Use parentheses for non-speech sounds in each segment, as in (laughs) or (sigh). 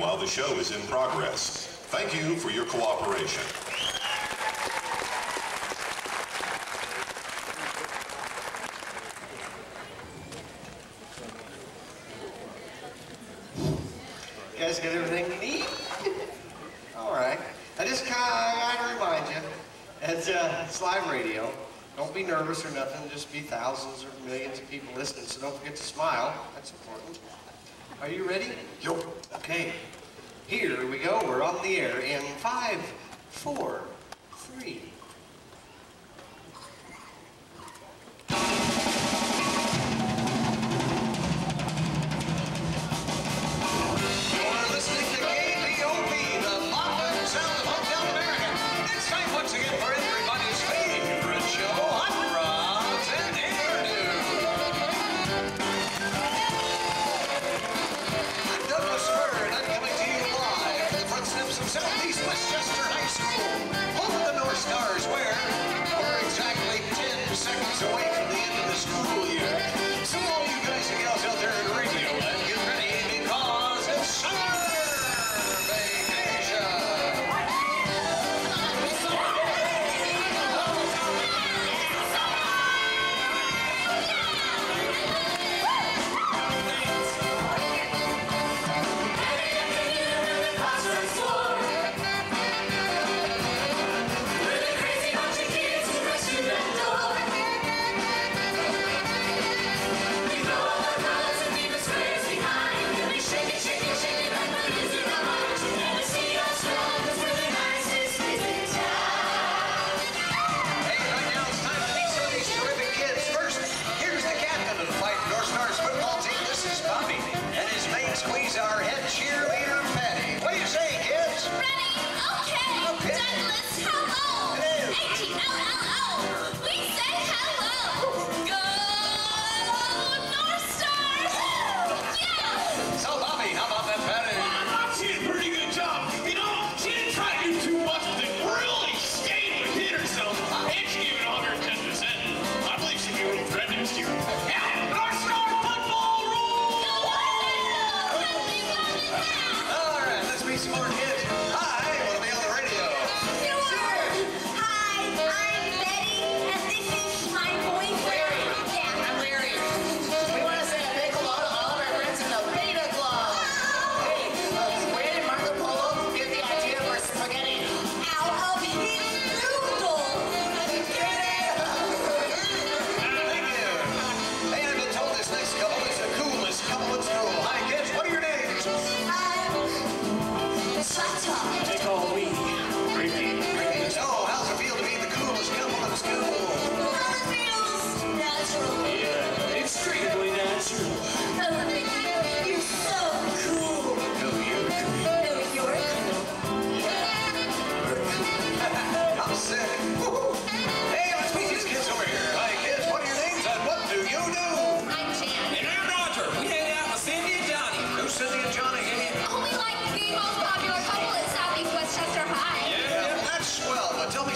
while the show is in progress. Thank you for your cooperation. You guys got everything you need? (laughs) All right. I just kind of remind you, it's, uh, it's live radio. Don't be nervous or nothing. Just be thousands or millions of people listening, so don't forget to smile. That's important. Are you ready? Yo. Okay. Here we go. We're on the air in five, four, three,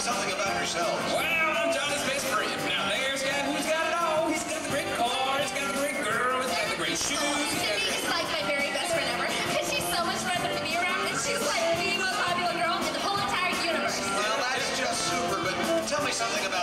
something about yourself. Well, I'm Johnny's best friend. Now there's a guy who's got it all. He's got the great car, he's got the great girl, he's got the great shoes. Cindy is like my very best friend ever (laughs) because she's so much fun to be around and she's like the most popular girl in the whole entire universe. Well, that's just super, but tell me something about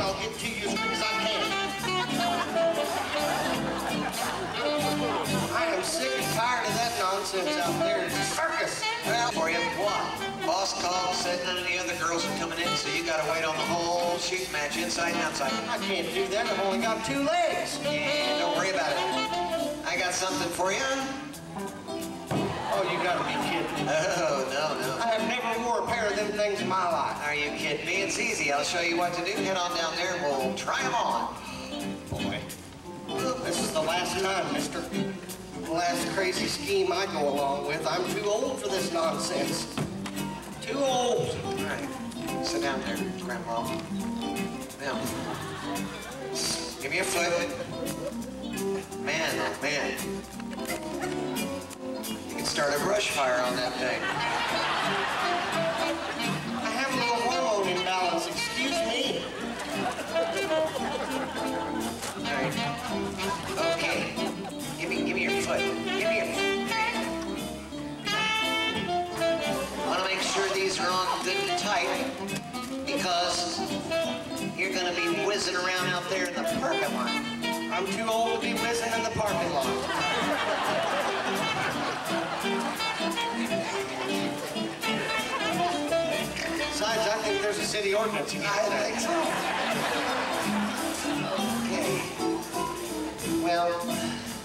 I'll get to you as quick as I can. I am sick and tired of that nonsense out there. in the circus. Well, for you, what? Boss called, said none of the other girls are coming in, so you gotta wait on the whole shoot match inside and outside. I can't do that. I've only got two legs. Yeah, don't worry about it. I got something for you. Oh, you gotta be kidding me. Oh, no, no. I have never wore a pair of them things in my life. Are you kidding me? It's easy. I'll show you what to do. Head on down there and we'll try them on. Boy, this is the last time, mister. The last crazy scheme I go along with. I'm too old for this nonsense. Too old. All right. Sit down there, Grandpa. Now, give me a foot. Man, oh man. Start a brush fire on that thing. I have a little hormone imbalance. Excuse me. All right. Okay. Give me, give me your foot. Give me your foot. I Want to make sure these are on good and tight because you're going to be whizzing around out there in the parking lot. I'm too old to be whizzing in the parking lot. City ordinance I think so. Okay. Well,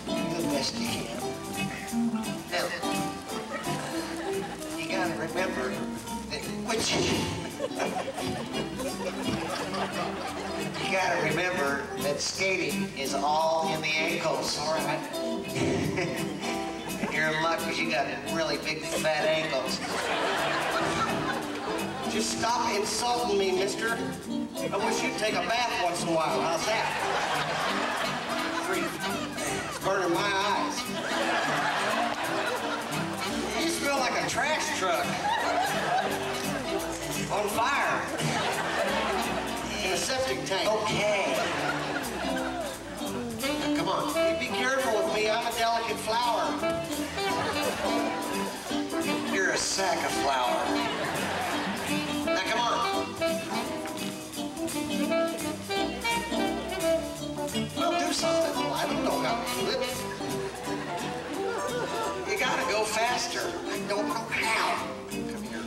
do the best you can. Now, you gotta remember that, which, you gotta remember that skating is all in the ankles. All right. (laughs) and you're in luck because you got really big fat ankles. Just stop insulting me, mister. I wish you'd take a bath once in a while. How's that? It's burning my eyes. You smell like a trash truck. On fire. In a septic tank. Okay. Now, come on. You be careful with me. I'm a delicate flower. You're a sack of flour. Come. Well, do something. I don't know how. You gotta go faster. I don't know how. Come here.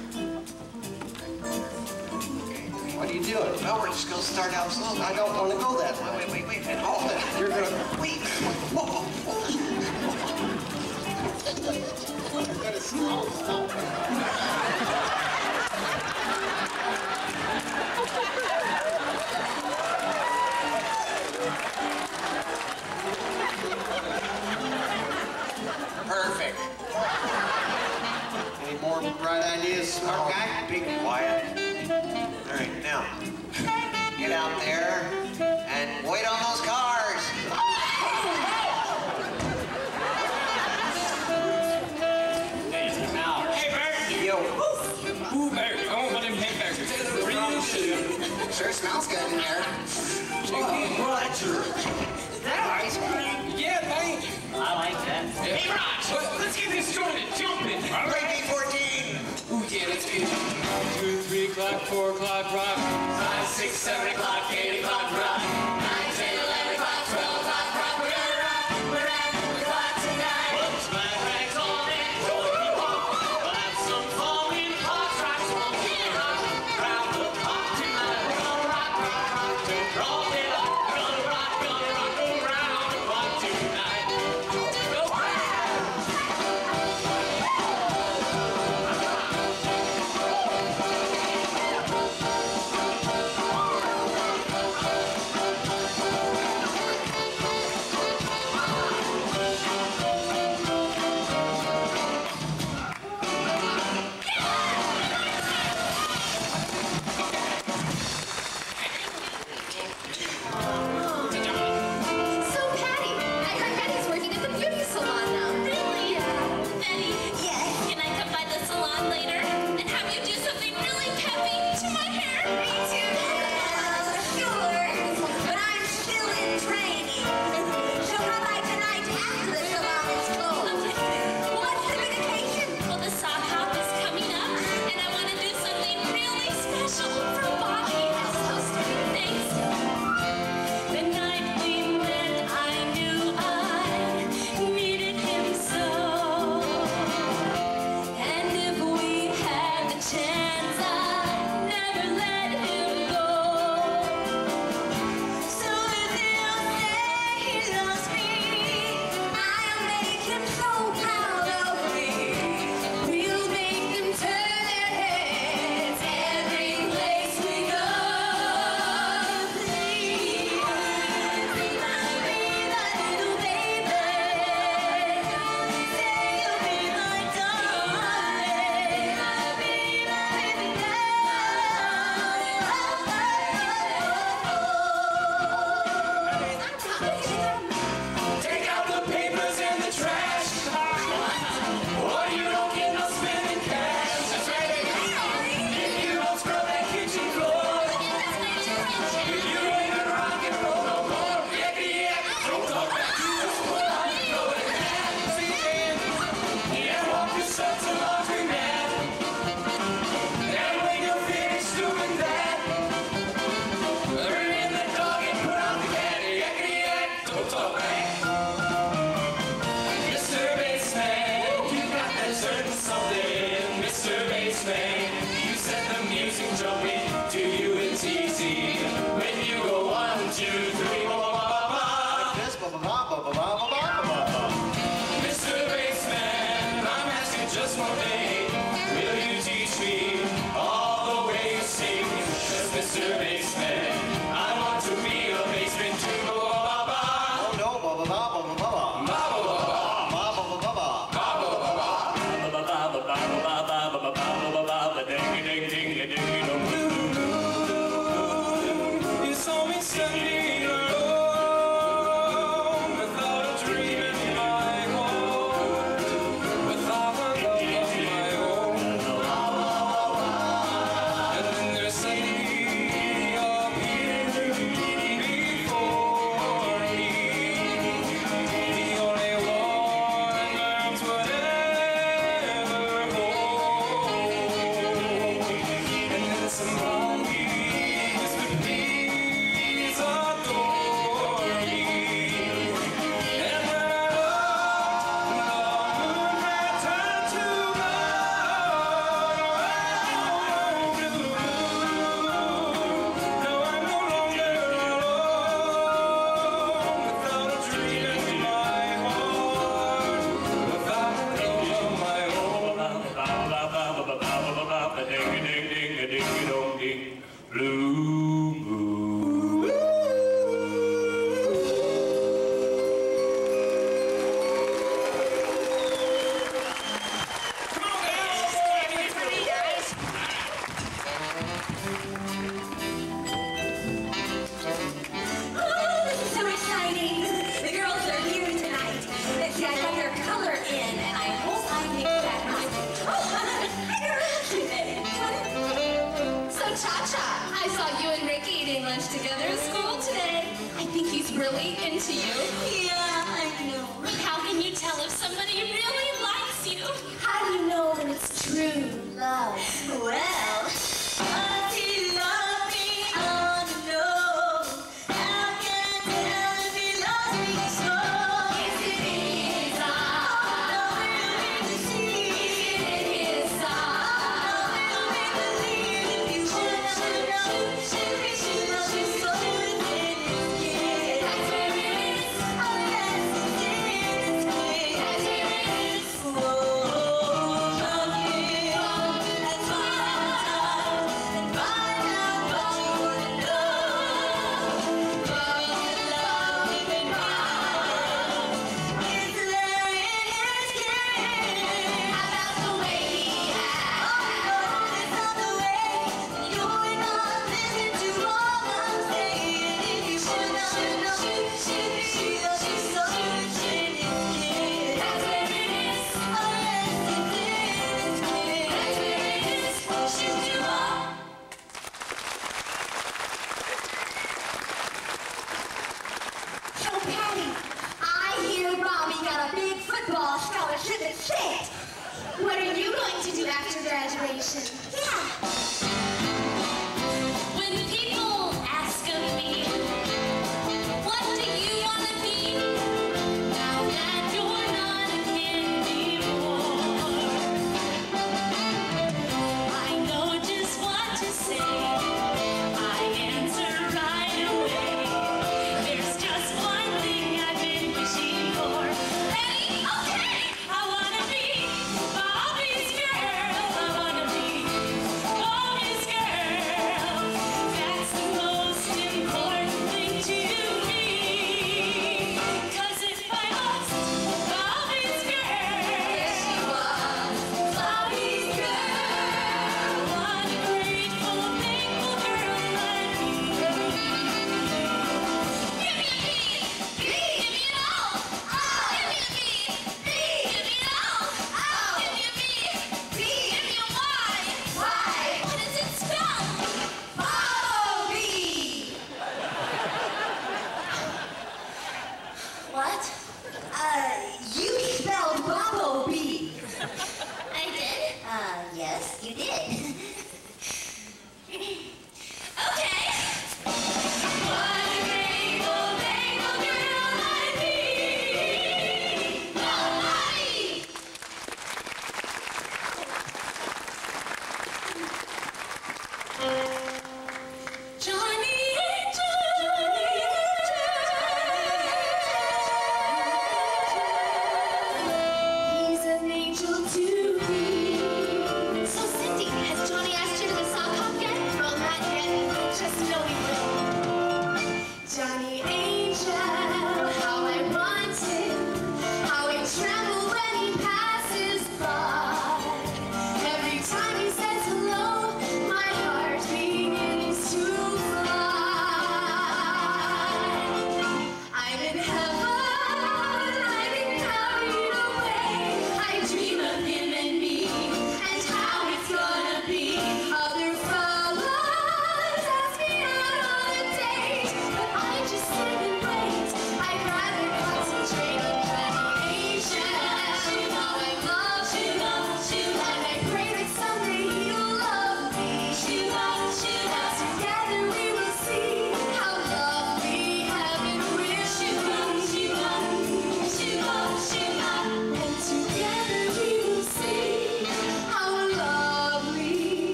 What are you doing? Well, we're just gonna start out slowly. I don't want to go that. Wait, wait, wait, wait. Hold it. You're gonna, Wait. Whoa. you're gonna slow, slow. Bright ideas, smart guy? Be quiet. All right, now, get out there and wait on those cars. Hey, Bert! Yo. Ooh, Bert, I want one of them haymakers. Sure smells good in here. that ice cream? Yeah, thank you. I like that. Hey, Raj, let- let's get this joint jumping. All right. Ready, 14. Two, three o'clock, four o'clock, rock. Five, six, seven o'clock, eight o'clock, rock.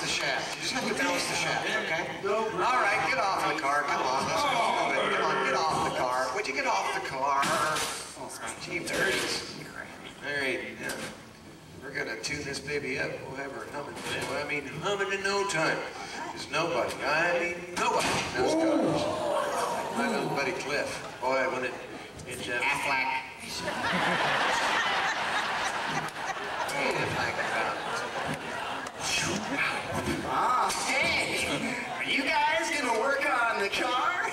The shaft. You just have to balance the shaft, okay? All right, get off the car. Come on, let's go. Come on, get off the car. Would you get off the car? Gee, there it is. All right, yeah. We're gonna tune this baby up. We'll have her humming. I mean, humming in no time. There's nobody. I mean, nobody knows cars. My little buddy Cliff. Boy, when it, it's uh. Hey, Aflac about Oh, hey, are you guys gonna work on the car?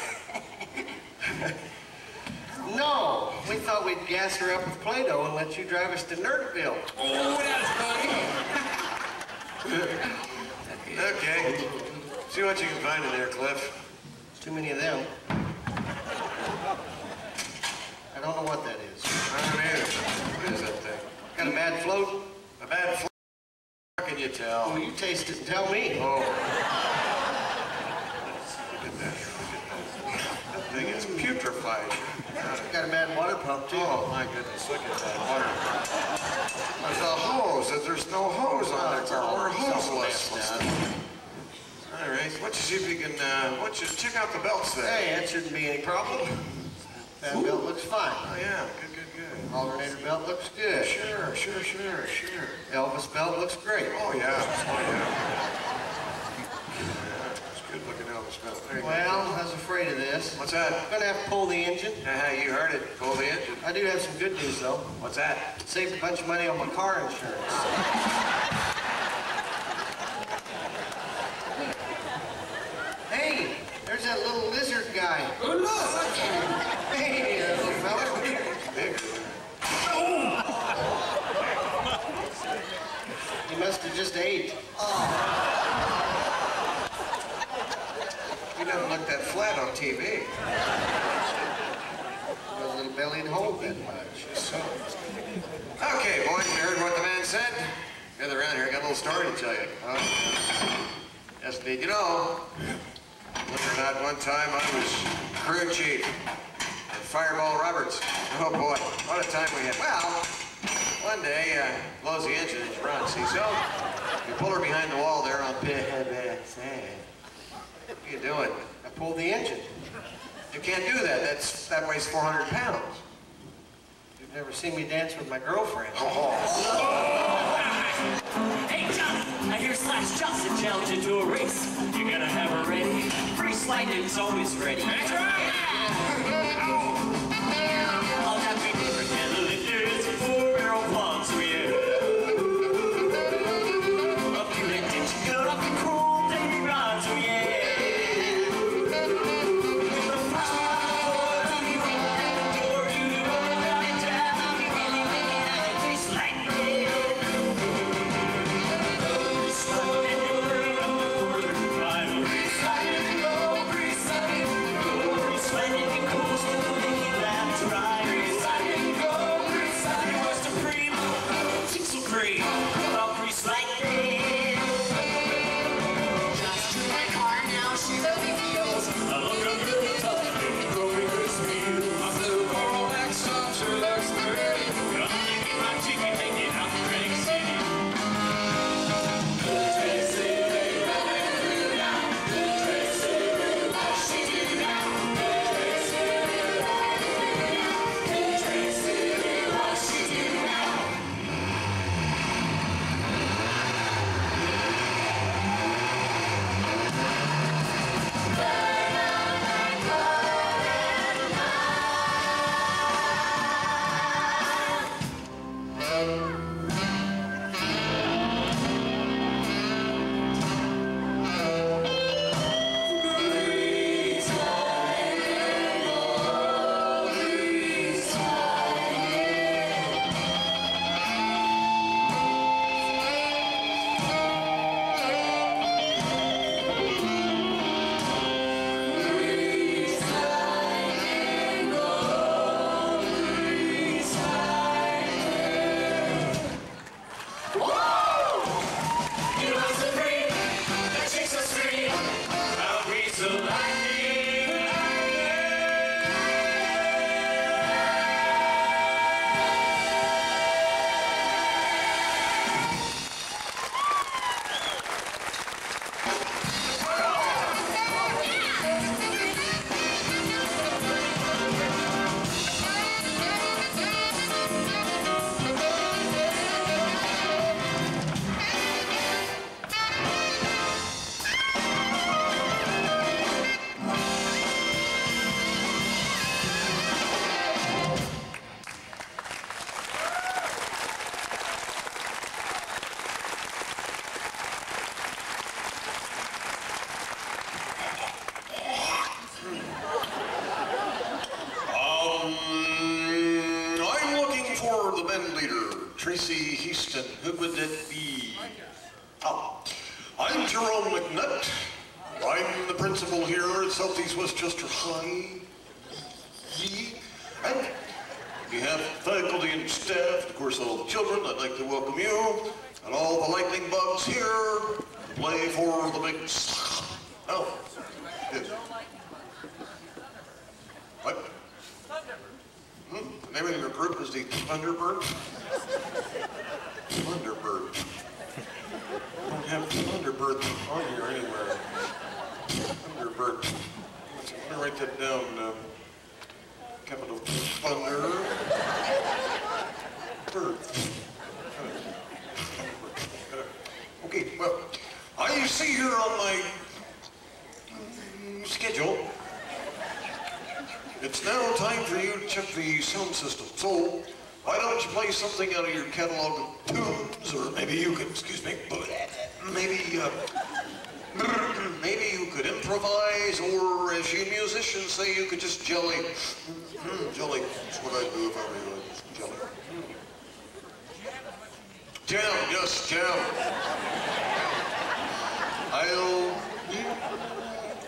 No, we thought we'd gas her up with Play-Doh and let you drive us to Nerdville. Oh, that's funny. (laughs) Okay. See what you can find in there, Cliff. There's too many of them. I don't know what that is. I don't either. What is that thing? Got a bad float? A bad float? How can you tell? Well, you taste it and tell me. Oh. Look at that. Look at that. That thing is putrefied. Got a bad water pump too. Oh, my goodness, look at that water. There's a hose. There's no hose on it. We're hoseless. All right, you see if you can, uh, you check out the belts there? Hey, that shouldn't be any problem. That belt looks fine. Oh, yeah, good, good, good. Alternator belt looks good. Sure, sure, sure, sure. Elvis belt looks great. Oh, yeah, oh, yeah. Good looking Elvis belt. There you go. Well, I was afraid of this. What's that? I'm gonna have to pull the engine. Uh -huh, you heard it. Pull the engine. I do have some good news though. What's that? Saved a bunch of money on my car insurance. (laughs) Hey, there's that little lizard guy. Good luck. Hey, there, little fella. Big. He must have just ate. He doesn't look that flat on TV. His little belly didn't hold that much. So. Okay, boys, you heard what the man said? Gather around here. I got a little story to tell you. Oh. Yes, indeed. You know, believe it or not, one time I was crew chief at Fireball Roberts. Oh boy, what a time we had. Well, one day, uh, blows the engine and she runs. See, so you pull her behind the wall there on pit. What are you doing? I pulled the engine. You can't do that. That's that weighs 400 pounds. You've never seen me dance with my girlfriend. Oh, Hey, Johnny, I hear Slash Johnson challenge you to a race. You gonna have her ready? Greased Lightning's always ready. That's right! say you could just jelly. Mm, jelly. That's what I'd do if I were you. Just jelly. Jam, yes, jam. I'll,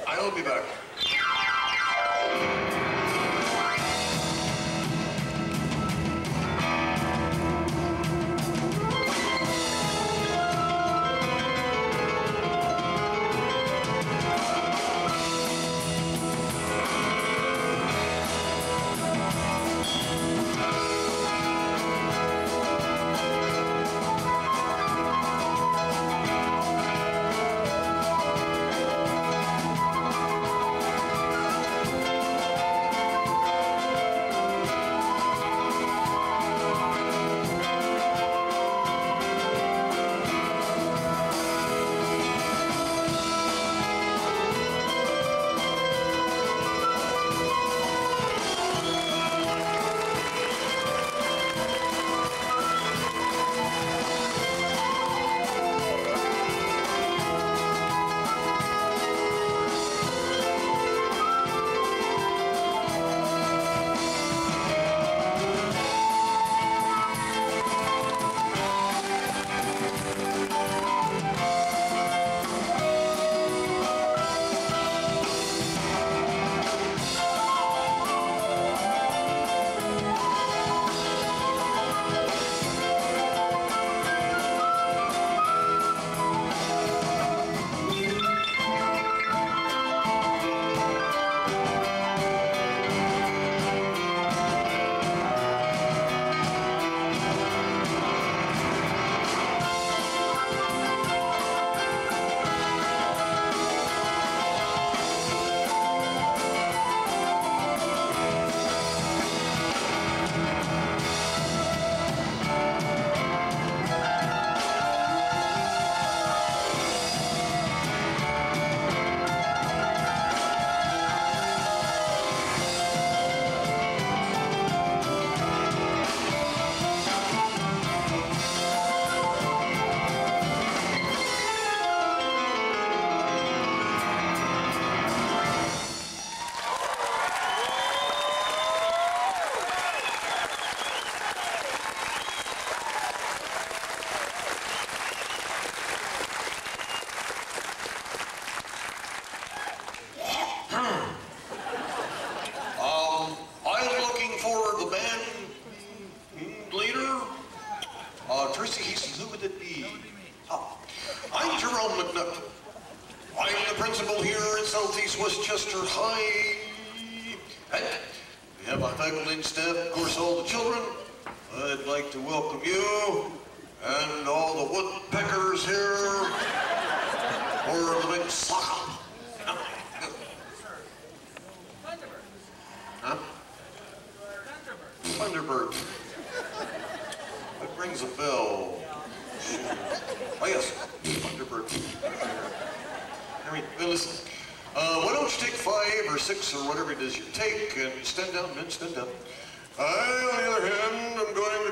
I'll be back.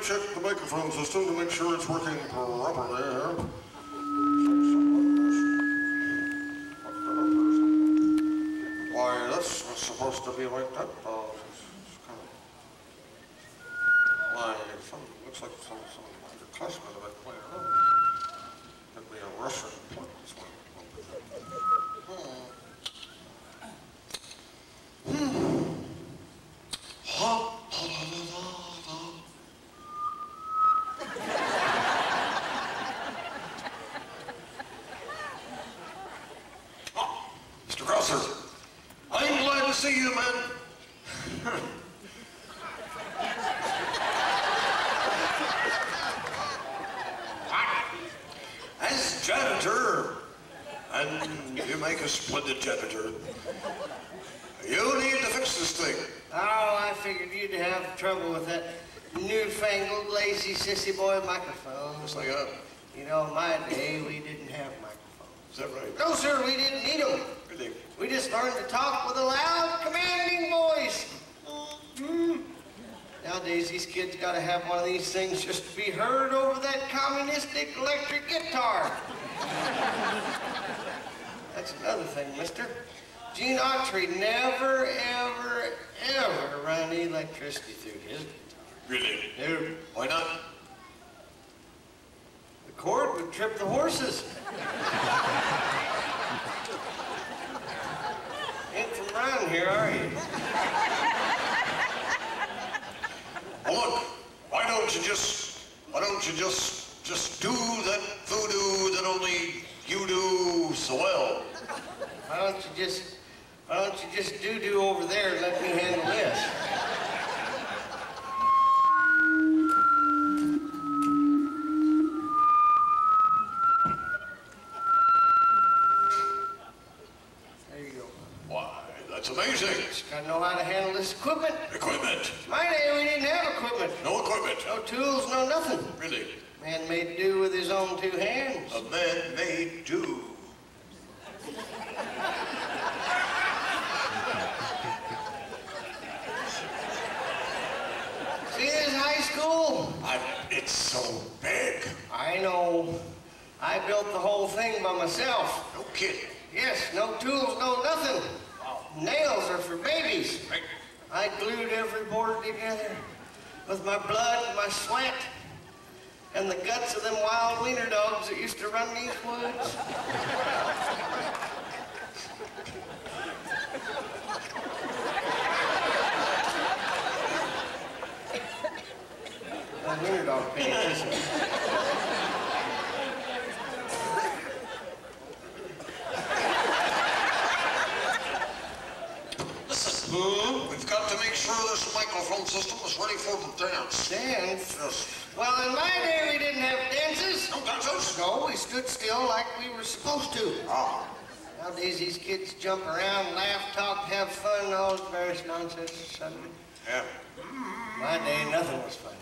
check the microphone system to make sure it's working properly. Why this was supposed to be like that. Uh, kind of, why, some, looks like some, some underclassmen of it playing. Sissy boy microphone. This thing up. You know, my day, we didn't have microphones. Is that right? No, sir, we didn't need them. Really? We just learned to talk with a loud, commanding voice. Mhm. Nowadays, these kids gotta have one of these things just to be heard over that communistic electric guitar. That's another thing, mister. Gene Autry never, ever, ever run electricity through his guitar. Really? No, Why not? Cord would trip the horses. Ain't from around here, are you? Look, why don't you just, why don't you just, just do that voodoo that only you do so well? Why don't you just, why don't you just doo-doo over there and let me handle this? To these. That wiener dog paid attention. Listen, we've got to make sure this microphone system is ready for the dance. Dance? Yes. Well, in my day, we didn't have dances. No dances? No, we stood still like we were supposed to. Ah, Nowadays, these kids jump around, laugh, talk, have fun, all this various nonsense. Son. yeah. My day, nothing was funny.